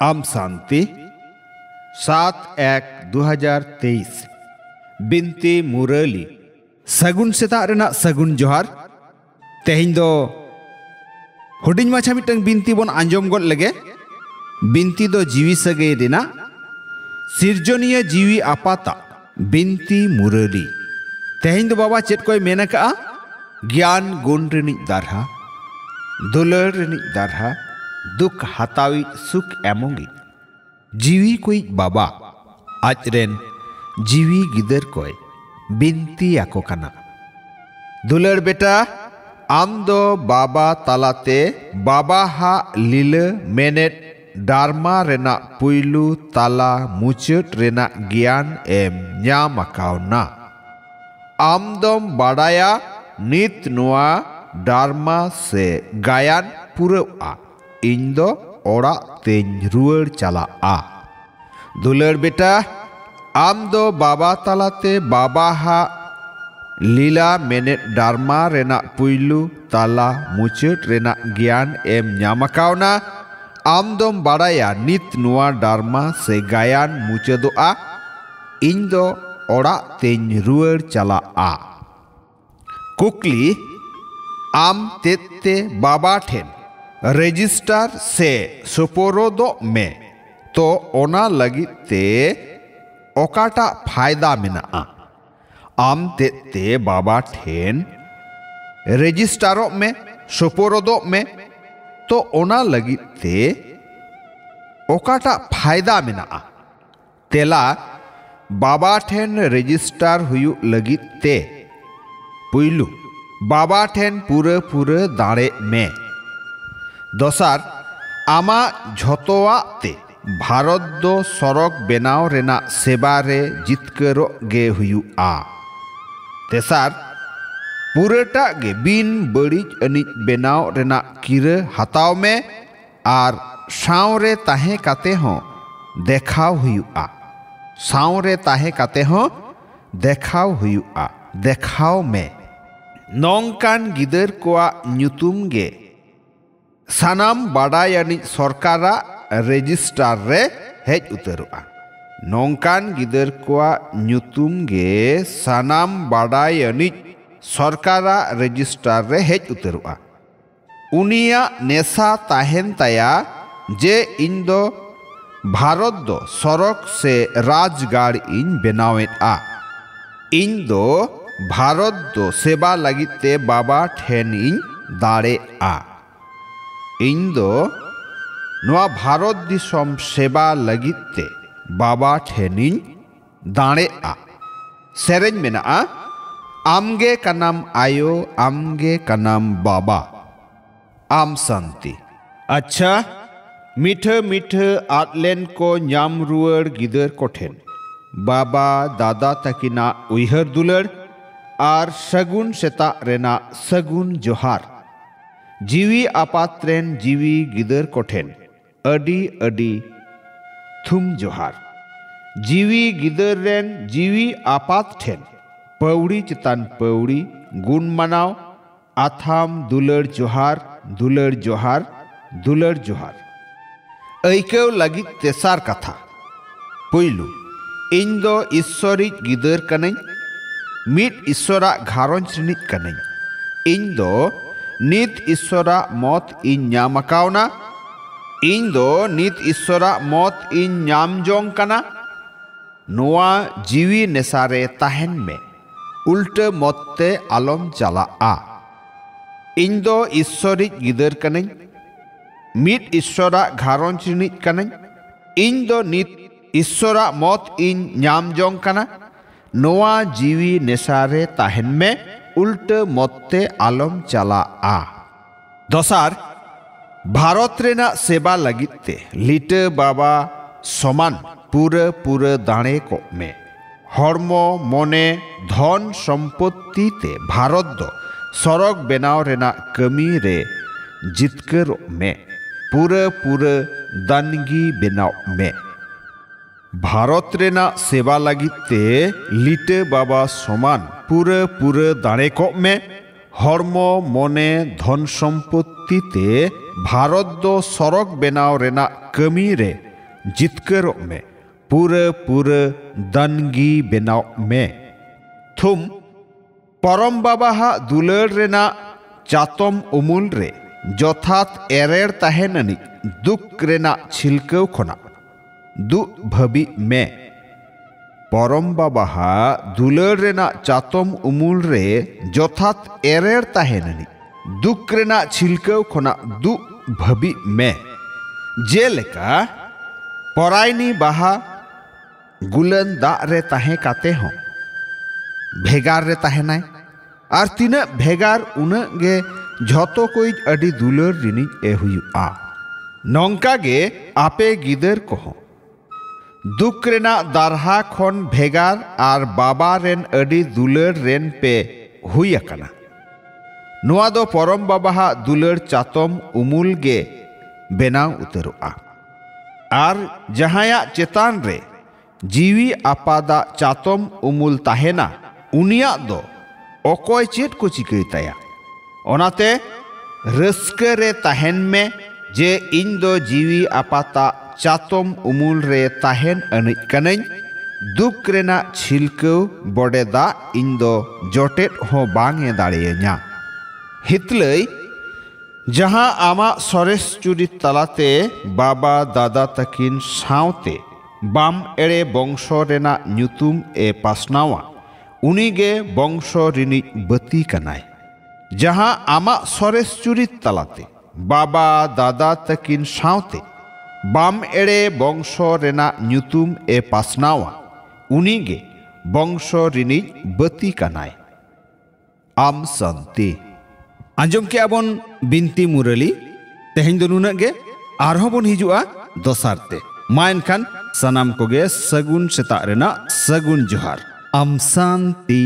आम शांति, सात एक दो हज़ार तेईस। बिनती मुरली, सगुन सेतार सगुन जोहार, तेहन दो हुडिंग माछा मिटन बिनती बन आंजम गद लगे। बिनती दो जीवी सगे रेना सिरजनिया जीवी आपाता बिनती मुरली। तेहन दो बाबा चेत कोई मेना का ज्ञान गुण रेनी दारहा, दुलर रेनी ᱫᱟᱨᱦᱟ ᱫᱩᱠ ᱦᱟᱛᱟᱣᱤᱡ ᱥᱩᱠ ᱮᱢᱚᱜᱤᱡ ᱡᱤᱣᱤ ᱠᱩᱭᱤᱡ ᱵᱟᱵᱟ ᱟᱡᱨᱮᱱ ᱡᱤᱣᱤ ᱜᱤᱫᱟᱹᱨ ᱠᱚᱭ ᱵᱤᱱᱛᱤ ᱟᱠᱚ ᱠᱟᱱᱟ ᱫᱩᱞᱟᱹᱲ ᱵᱮᱴᱟ ᱟᱢ ᱫᱚ ᱵᱟᱵᱟ ᱛᱟᱞᱟᱛᱮ ᱵᱟᱵᱟ ᱦᱟᱜ ᱞᱤᱞᱟᱹ ᱢᱮᱱᱮᱫ ᱰᱟᱨᱢᱟ ᱨᱮᱱᱟᱜ ᱯᱩᱭᱞᱩ ᱛᱟᱞᱟ ᱢᱩᱪᱟᱹᱫ ᱨᱮᱱᱟᱜ ᱜᱮᱭᱟᱱ ᱮᱢ ᱧᱟᱢ ᱟᱠᱟᱣᱱᱟ ᱟᱢ ᱫᱚᱢ ᱵᱟᱰᱟᱭᱟ ᱱᱤᱛ ᱱᱚᱣᱟ ᱰᱟᱨᱢᱟ ᱥᱮ ᱜᱟᱭᱟᱱ ᱯᱩᱨᱟᱹᱣᱼᱟ ᱤᱧ ᱫᱚ ᱚᱲᱟᱜ ᱛᱮᱧ ᱨᱩᱣᱟᱹᱲ ᱪᱟᱞᱟᱜᱼᱟ ᱫᱩᱞᱟᱹᱲ ᱵᱮᱴᱟ ᱟᱢ ᱫᱚ ᱵᱟᱵᱟ ᱛᱟᱞᱟᱛᱮ ᱵᱟᱵᱟ ᱦᱟᱜ ᱞᱤᱞᱟ ᱢᱮᱱᱮᱫ ᱰᱟᱨᱢᱟ ᱨᱮᱱᱟᱜ ᱯᱩᱭᱞᱩ ᱛᱟᱞᱟ ᱢᱩᱪᱟᱹᱫ ᱨᱮᱱᱟᱜ ᱜᱮᱭᱟᱱ ᱮᱢ ᱧᱟᱢ ᱟᱠᱟᱣᱱᱟ ᱟᱢ ᱫᱚᱢ ᱵᱟᱲᱟᱭᱟ ᱱᱤᱛ ᱱᱚᱣᱟ ᱰᱟᱨᱢᱟ ᱥᱮ ᱜᱟᱭᱟᱱ ᱢᱩᱪᱟᱹᱫᱚᱜᱼᱟ ᱤᱧ ᱫᱚ ᱚᱲᱟᱜ ᱛᱮᱧ ᱨᱩᱣᱟᱹᱲ ᱪᱟᱞᱟᱜᱼᱟ ᱠᱩᱠᱞᱤ ᱟᱢ ᱛᱮᱫ ᱛᱮ ᱵᱟᱵᱟ ᱴᱷᱮᱱ ᱨᱮᱡᱤᱥᱴᱟᱨ ᱥᱮ ᱥᱩᱯᱚᱨᱚᱫᱚᱜ ᱢᱮ ᱛᱚ ᱚᱱᱟ ᱞᱟᱹᱜᱤᱫ ᱛᱮ ᱚᱠᱟᱴᱟᱜ ᱯᱷᱟᱭᱫᱟ ᱢᱮᱱᱟᱜᱼᱟ ᱟᱢ ᱛᱮᱫ ᱛᱮ ᱵᱟᱵᱟ ᱴᱷᱮᱱ ᱨᱮᱡᱤᱥᱴᱟᱨᱚᱜ ᱢᱮ ᱥᱩᱯᱚᱨᱚᱫᱚᱜ ᱢᱮ ᱛᱚ ᱚᱱᱟ ᱞᱟᱹᱜᱤᱫ ᱛᱮ ᱚᱠᱟᱴᱟᱜ ᱯᱷᱟᱭᱫᱟ ᱢᱮᱱᱟᱜᱼᱟ ᱛᱮᱞᱟ ᱵᱟᱵᱟ ᱴᱷᱮᱱ ᱨᱮᱡᱤᱥᱴᱟᱨ ᱦᱩᱭᱩᱜ ᱞᱟᱹᱜᱤᱫ ᱛᱮ ᱯᱩᱭᱞᱩ ᱵᱟᱵᱟ ᱴᱷᱮᱱ ᱯᱩᱨᱟᱹ ᱯᱩᱨᱟᱹ ᱫᱟᱲᱮᱜ ᱢᱮ ᱫᱚᱥᱟᱨ ᱟᱢᱟᱜ ᱡᱷᱚᱛᱚᱣᱟᱜ ᱛᱮ ᱵᱷᱟᱨᱚᱛ ᱫᱚ ᱥᱚᱲᱚᱠ ᱵᱮᱱᱟᱣ ᱨᱮᱱᱟᱜ ᱥᱮᱵᱟ ᱨᱮ ᱡᱤᱛᱠᱟᱹᱨᱚᱜ ᱜᱮ ᱦᱩᱭᱩᱜᱼᱟ ᱛᱮᱥᱟᱨ ᱯᱩᱨᱟᱹᱴᱟᱜ ᱜᱮ ᱵᱤᱱ ᱵᱟᱹᱲᱤᱡ ᱟᱹᱱᱤᱡ ᱵᱮᱱᱟᱣ ᱨᱮᱱᱟᱜ ᱠᱤᱨᱟᱹ ᱦᱟᱛᱟᱣ ᱢᱮ ᱟᱨ ᱥᱟᱶᱨᱮ ᱛᱟᱦᱮᱸ ᱠᱟᱛᱮ ᱦᱚᱸ ᱫᱮᱠᱷᱟᱣ ᱦᱩᱭᱩᱜᱼᱟ ᱥᱟᱶᱨᱮ ᱛᱟᱦᱮᱸ ᱠᱟᱛᱮ ᱦᱚᱸ ᱫᱮᱠᱷᱟᱣ ᱦᱩᱭᱩᱜᱼᱟ ᱫᱮᱠᱷᱟᱣ ᱢᱮ ᱱᱚᱝᱠᱟᱱ ᱜᱤᱫᱟᱹᱨ ᱠᱚᱣᱟᱜ ᱧᱩᱛᱩᱢ ᱜᱮ सनाम बाडायानी सरकारा रजिस्टर रे हेज उतरुआ नौकान गिदर कोआ नुतुम गे सानाम बाडायानी सरकारा रजिस्टर रे हेज उतरुआ उनिया नेसा ताहेन ताया जे इन दो भारत दो सड़क से राजगाड़ इन बनावेद आ इन दो भारत दो सेवा लगी ते बाबा ठेन इन दाड़े आ ᱤᱧ ᱫᱚ ᱱᱚᱣᱟ ᱵᱷᱟᱨᱚᱛ ᱫᱤᱥᱚᱢ ᱥᱮᱵᱟ ᱞᱟᱹᱜᱤᱫ te ᱵᱟᱵᱟ ᱴᱷᱮᱱᱤᱧ ᱫᱟᱲᱮᱜᱼᱟ ᱥᱮᱨᱮᱧ ᱢᱮᱱᱟᱜᱼᱟ ᱟᱢᱜᱮ ᱠᱟᱱᱟᱢ ᱟᱭᱳ ᱟᱢᱜᱮ ᱠᱟᱱᱟᱢ ᱵᱟᱵᱟ ᱟᱢ ᱥᱟᱱᱛᱤ ᱟᱪᱪᱷᱟ ᱢᱤᱴᱷᱟᱹ ᱢᱤᱴᱷᱟᱹ ᱟᱫ ᱞᱮᱱ ᱠᱚ ᱧᱟᱢ ᱨᱩᱣᱟᱹᱲ ᱜᱤᱫᱟᱹᱨ ᱠᱚᱴᱷᱮᱱ ᱵᱟᱵᱟ ᱫᱟᱫᱟ ᱛᱟᱹᱠᱤᱱᱟᱜ ᱩᱭᱦᱟᱹᱨ ᱫᱩᱞᱟᱹᱲ ᱟᱨ ᱥᱟᱹᱜᱩᱱ ᱥᱮᱛᱟᱜ ᱨᱮᱱᱟᱜ ᱥᱟᱹᱜᱩᱱ ᱡᱚᱦᱟᱨ ᱡᱤᱣᱤ ᱟᱯᱟᱛ ᱨᱮᱱ ᱡᱤᱣᱤ ᱜᱤᱫᱟᱹᱨ ᱠᱚᱴᱷᱮᱱ ᱟᱹᱰᱤ ᱟᱹᱰᱤ ᱛᱷᱩᱢ ᱡᱚᱦᱟᱨ ᱡᱤᱣᱤ ᱜᱤᱫᱟᱹᱨ ᱨᱮᱱ ᱡᱤᱣᱤ ᱟᱯᱟᱛ ᱴᱷᱮᱱ ᱯᱟᱹᱣᱲᱤ ᱪᱮᱛᱟᱱ ᱯᱟᱹᱣᱲᱤ ᱜᱩᱱ ᱢᱟᱱᱟᱣ ᱟᱛᱷᱟᱢ ᱫᱩᱞᱟᱹᱲ ᱡᱚᱦᱟᱨ ᱫᱩᱞᱟᱹᱲ ᱡᱚᱦᱟᱨ ᱫᱩᱞᱟᱹᱲ ᱡᱚᱦᱟᱨ ᱟᱹᱭᱠᱟᱹᱣ ᱞᱟᱹᱜᱤᱫ ᱛᱮᱥᱟᱨ ᱠᱟᱛᱷᱟ ᱯᱩᱭᱞᱩ ᱤᱧ ᱫᱚ ᱤᱥᱥᱚᱨᱤᱡ ᱜᱤᱫᱟᱹᱨ ᱠᱟᱹᱱᱟᱹᱧ ᱢᱤᱫ ᱤᱥᱥᱚᱨᱟᱜ ᱜᱷᱟᱨᱚᱸᱡᱽ ᱨᱤᱱᱤᱡ ᱠᱟᱹᱱᱟᱹᱧ ᱤᱧ ᱫᱚ ᱱᱤᱛ ᱤᱥᱥᱚᱨᱟᱜ ᱢᱚᱛ ᱤᱧ ᱧᱟᱢ ᱟᱠᱟᱣᱱᱟ ᱤᱧ ᱫᱚ ᱱᱤᱛ ᱤᱥᱥᱚᱨᱟᱜ ᱢᱚᱛ ᱤᱧ ᱧᱟᱢ ᱡᱚᱝ ᱠᱟᱱᱟ ᱱᱚᱣᱟ ᱡᱤᱣᱤ ᱱᱮᱥᱟᱨᱮ ᱛᱟᱦᱮᱱ ᱢᱮ ᱩᱞᱴᱟᱹ ᱢᱚᱛᱛᱮ ᱟᱞᱚᱢ ᱪᱟᱞᱟᱜᱼᱟ ᱤᱧ ᱫᱚ ᱤᱥᱥᱚᱨᱤᱡ ᱜᱤᱫᱟᱹᱨ ᱠᱟᱹᱱᱟᱹᱧ ᱢᱤᱫ ᱤᱥᱥᱚᱨᱟᱜ ᱜᱷᱟᱨᱚᱸᱡᱽ ᱨᱤᱱᱤᱡ ᱠᱟᱹᱱᱟᱹᱧ ᱤᱧ ᱫᱚ ᱱᱤᱛ ᱤᱥᱥᱚᱨᱟᱜ ᱢᱚᱛ ᱤᱧ ᱧᱟᱢ ᱡᱚᱝ ᱠᱟᱱᱟ ᱱᱚᱣᱟ ᱡᱤᱣᱤ ᱱᱮᱥᱟᱨᱮ ᱛᱟᱦᱮᱱ ᱢᱮ ᱩᱞᱴᱟᱹ ᱢᱚᱛᱛᱮ ᱟᱞᱚᱢ ᱪᱟᱞᱟᱜᱼᱟ ᱫᱚᱥᱟᱨ ᱵᱷᱟᱨᱚᱛ ᱨᱮᱱᱟᱜ ᱥᱮᱵᱟ ᱞᱟᱹᱜᱤᱫ ᱛᱮ ᱞᱤᱴᱟᱹ ᱵᱟᱵᱟ ᱥᱚᱢᱟᱱ ᱯᱩᱨᱟᱹ ᱯᱩᱨᱟᱹ ᱫᱟᱲᱮ ᱠᱚᱜ ᱢᱮ ᱦᱚᱲᱢᱚ ᱢᱚᱱᱮ ᱫᱷᱚᱱ ᱥᱚᱢᱯᱚᱛᱛᱤ ᱛᱮ ᱵᱷᱟᱨᱚᱛ ᱫᱚ ᱥᱚᱨᱚᱜ ᱵᱮᱱᱟᱣ ᱨᱮᱱᱟᱜ ᱠᱟᱹᱢᱤ ᱨᱮ ᱡᱤᱛᱠᱟᱹᱨᱚᱜ ᱢᱮ ᱯᱩᱨᱟᱹ ᱯᱩᱨᱟᱹ ᱫᱟᱱᱜᱤ ᱵᱮᱱᱟᱣ ᱢᱮ ᱵᱷᱟᱨᱚᱛ ᱨᱮᱱᱟᱜ ᱥᱮᱵᱟ ᱞᱟᱹᱜᱤᱫ ᱛᱮ ᱞᱤᱴᱟᱹ ᱵᱟᱵᱟ ᱥᱚᱢᱟᱱ ᱯᱩᱨᱟᱹ ᱯᱩᱨᱟᱹ ᱫᱟᱲᱮ ᱠᱚᱜ ᱢᱮ ᱦᱚᱲᱢᱚ ᱢᱚᱱᱮ ᱫᱷᱚᱱ ᱥᱚᱢᱯᱚᱛᱛᱤ ᱛᱮ ᱵᱷᱟᱨᱚᱛ ᱫᱚ ᱥᱚᱨᱚᱜ ᱵᱮᱱᱟᱣ ᱨᱮᱱᱟᱜ ᱠᱟᱹᱢᱤ ᱨᱮ ᱡᱤᱛᱠᱟᱹᱨᱚᱜ ᱢᱮ ᱯᱩᱨᱟᱹ ᱯᱩᱨᱟᱹ ᱫᱟᱱᱜᱤ ᱵᱮᱱᱟᱣ ᱢᱮ ᱛᱷᱩᱢ ᱯᱚᱨᱚᱢ ᱵᱟᱵᱟᱦᱟᱜ ᱫᱩᱞᱟᱹᱲ ᱨᱮᱱᱟᱜ ᱪᱟᱛᱚᱢ ᱩᱢᱩᱞ ᱨᱮ ᱡᱚᱛᱷᱟᱛ ᱮᱨᱮᱲ ᱛᱟᱦᱮᱱ ᱟᱹᱱᱤᱡ ᱫᱩᱠ ᱨᱮᱱᱟᱜ ᱪᱷᱤᱞᱠᱟᱹᱣ ᱠᱷᱚᱱᱟᱜ दुभवि मे। परम बाबा दुलर चातम उमूल रे जोथात एरेर ताहेननि। दुख रेना छिलकव खना दुभवि मे। जेलेका परायनी बाहा गुलन दाग रे ताहे काते हो। भेगार रे ताहेनाय आर तीना भेगार उनग गे झतो कोई अडी दुलर रिनिज ए हुयुआ नौंका गे आपे गिदर को हो। ᱫᱩᱠ ᱨᱮᱱᱟᱜ ᱫᱟᱨᱦᱟ ᱠᱷᱚᱱ ᱵᱷᱮᱜᱟᱨ ᱟᱨ ᱵᱟᱵᱟ ᱨᱮᱱ ᱟᱹᱰᱤ ᱫᱩᱞᱟᱹᱲ ᱨᱮᱱ ᱯᱮ ᱦᱩᱭ ᱟᱠᱟᱱᱟ ᱱᱚᱣᱟ ᱫᱚ ᱯᱚᱨᱚᱢ ᱵᱟᱵᱟᱦᱟᱜ ᱫᱩᱞᱟᱹᱲ ᱪᱟᱛᱚᱢ ᱩᱢᱩᱞ ᱜᱮ ᱵᱮᱱᱟᱣ ᱩᱛᱟᱹᱨᱚᱜᱼᱟ ᱟᱨ ᱡᱟᱦᱟᱸᱭᱟᱜ ᱪᱮᱛᱟᱱ ᱨᱮ ᱡᱤᱣᱤ ᱟᱯᱟᱫᱟᱜ ᱪᱟᱛᱚᱢ ᱩᱢᱩᱞ ᱛᱟᱦᱮᱱᱟ ᱩᱱᱤᱭᱟᱜ ᱫᱚ ᱚᱠᱚᱭ ᱪᱮᱫ ᱠᱚ ᱪᱤᱠᱟᱹᱭ ᱛᱟᱭᱟ ᱚᱱᱟᱛᱮ ᱨᱟᱹᱥᱠᱟᱹ ᱨᱮ ᱛᱟᱦᱮᱱ ᱢᱮ ᱡᱮ ᱤᱧ ᱫᱚ ᱡᱤᱣᱤ ᱟᱯᱟᱛᱟᱜ ᱪᱟᱛᱚᱢ ᱩᱢᱩᱞ ᱨᱮ ᱛᱟᱦᱮᱱ ᱟᱹᱱᱤᱡ ᱠᱟᱹᱱᱟᱹᱧ ᱫᱩᱠ ᱨᱮᱱᱟᱜ ᱪᱷᱤᱞᱠᱟᱹᱣ ᱵᱚᱰᱮ ᱫᱟᱜ ᱤᱧ ᱫᱚ ᱡᱚᱴᱮᱫ ᱦᱚᱸ ᱵᱟᱝ ᱮ ᱫᱟᱲᱮᱭᱟᱹᱧᱟ ᱦᱤᱛᱞᱟᱹᱭ ᱡᱟᱦᱟᱸ ᱟᱢᱟᱜ ᱥᱚᱨᱮᱥ ᱪᱩᱨᱤᱛ ᱛᱟᱞᱟᱛᱮ ᱵᱟᱵᱟ ᱫᱟᱫᱟ ᱛᱟᱹᱠᱤᱱ ᱥᱟᱶᱛᱮ ᱵᱟᱢ ᱮᱲᱮ ᱵᱚᱝᱥᱚ ᱨᱮᱱᱟᱜ ᱧᱩᱛᱩᱢ ᱮ ᱯᱟᱥᱱᱟᱣᱟ ᱩᱱᱤᱜᱮ ᱵᱚᱝᱥᱚ ᱨᱤᱱᱤᱡ ᱵᱟᱹᱛᱤ ᱠᱟᱱᱟᱭ ᱡᱟᱦᱟᱸ ᱟᱢᱟᱜ ᱥᱚᱨᱮᱥ ᱪᱩᱨᱤᱛ ᱛᱟᱞᱟᱛᱮ ᱵᱟᱵᱟ ᱫᱟᱫᱟ ᱛᱟᱹᱠᱤᱱ ᱥᱟᱶᱛᱮ ᱵᱟᱢ ᱮᱲᱮ ᱵᱚᱝᱥᱚ ᱨᱮᱱᱟᱜ ᱧᱩᱛᱩᱢ ᱮ ᱯᱟᱥᱱᱟᱣᱟ ᱩᱱᱤᱜᱮ ᱵᱚᱝᱥᱚ ᱨᱤᱱᱤᱡ ᱵᱟᱹᱛᱤ ᱠᱟᱱᱟᱭ ᱟᱢ ᱥᱟᱱᱛᱤ ᱟᱸᱡᱚᱢ ᱠᱮᱜᱼᱟ ᱵᱚᱱ ᱵᱤᱱᱛᱤ ᱢᱩᱨᱟᱹᱞᱤ ᱛᱮᱦᱮᱧ ᱫᱚ ᱱᱩᱱᱟᱹᱜ ᱜᱮ ᱟᱨᱦᱚᱸ ᱵᱚᱱ ᱦᱤᱡᱩᱜᱼᱟ ᱫᱚᱥᱟᱨ ᱛᱮ ᱢᱟ ᱮᱱᱠᱷᱟᱱ ᱥᱟᱱᱟᱢ ᱠᱚᱜᱮ ᱥᱟᱹᱜᱩᱱ ᱥᱮᱛᱟᱜ ᱨᱮᱱᱟᱜ ᱥᱟᱹᱜᱩᱱ ᱡᱚᱦᱟᱨ ᱟᱢ ᱥᱟᱱᱛᱤ